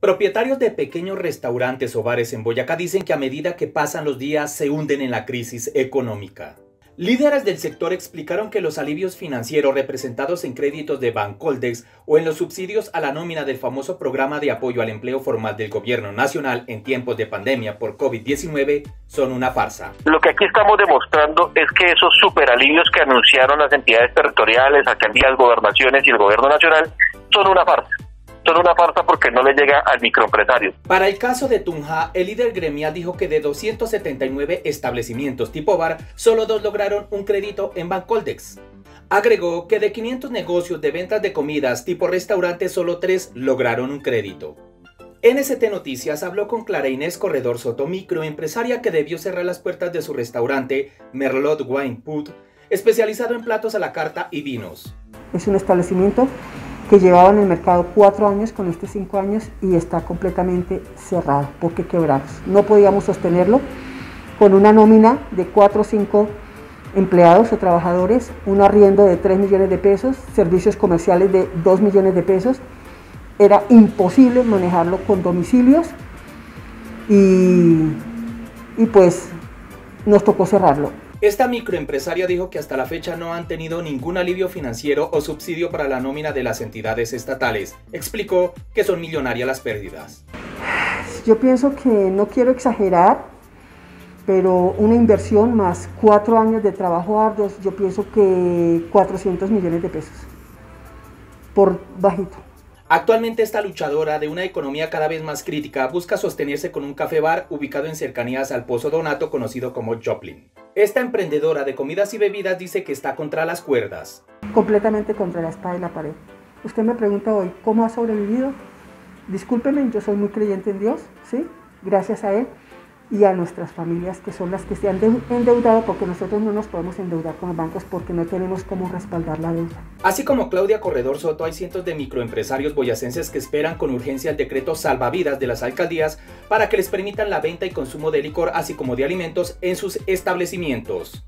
Propietarios de pequeños restaurantes o bares en Boyacá dicen que a medida que pasan los días se hunden en la crisis económica. Líderes del sector explicaron que los alivios financieros representados en créditos de Bancoldex o en los subsidios a la nómina del famoso programa de apoyo al empleo formal del gobierno nacional en tiempos de pandemia por COVID-19 son una farsa. Lo que aquí estamos demostrando es que esos superalivios que anunciaron las entidades territoriales, alcaldías, gobernaciones y el gobierno nacional son una farsa son una farsa porque no le llega al microempresario. Para el caso de Tunja, el líder gremial dijo que de 279 establecimientos tipo bar, solo dos lograron un crédito en Bancoldex. Agregó que de 500 negocios de ventas de comidas tipo restaurante, solo tres lograron un crédito. NST Noticias habló con Clara Inés Corredor Soto, microempresaria que debió cerrar las puertas de su restaurante Merlot Wine Put, especializado en platos a la carta y vinos. Es un establecimiento que llevaba en el mercado cuatro años con este cinco años y está completamente cerrado porque quebramos. No podíamos sostenerlo con una nómina de cuatro o cinco empleados o trabajadores, un arriendo de 3 millones de pesos, servicios comerciales de 2 millones de pesos. Era imposible manejarlo con domicilios y, y pues nos tocó cerrarlo. Esta microempresaria dijo que hasta la fecha no han tenido ningún alivio financiero o subsidio para la nómina de las entidades estatales. Explicó que son millonarias las pérdidas. Yo pienso que no quiero exagerar, pero una inversión más cuatro años de trabajo arduo, yo pienso que 400 millones de pesos por bajito. Actualmente esta luchadora de una economía cada vez más crítica busca sostenerse con un café bar ubicado en cercanías al Pozo Donato conocido como Joplin. Esta emprendedora de comidas y bebidas dice que está contra las cuerdas. Completamente contra la espada y la pared. Usted me pregunta hoy, ¿cómo ha sobrevivido? Discúlpeme, yo soy muy creyente en Dios, ¿sí? Gracias a Él y a nuestras familias que son las que se han endeudado porque nosotros no nos podemos endeudar con los bancos porque no tenemos cómo respaldar la deuda. Así como Claudia Corredor Soto, hay cientos de microempresarios boyacenses que esperan con urgencia el decreto salvavidas de las alcaldías para que les permitan la venta y consumo de licor así como de alimentos en sus establecimientos.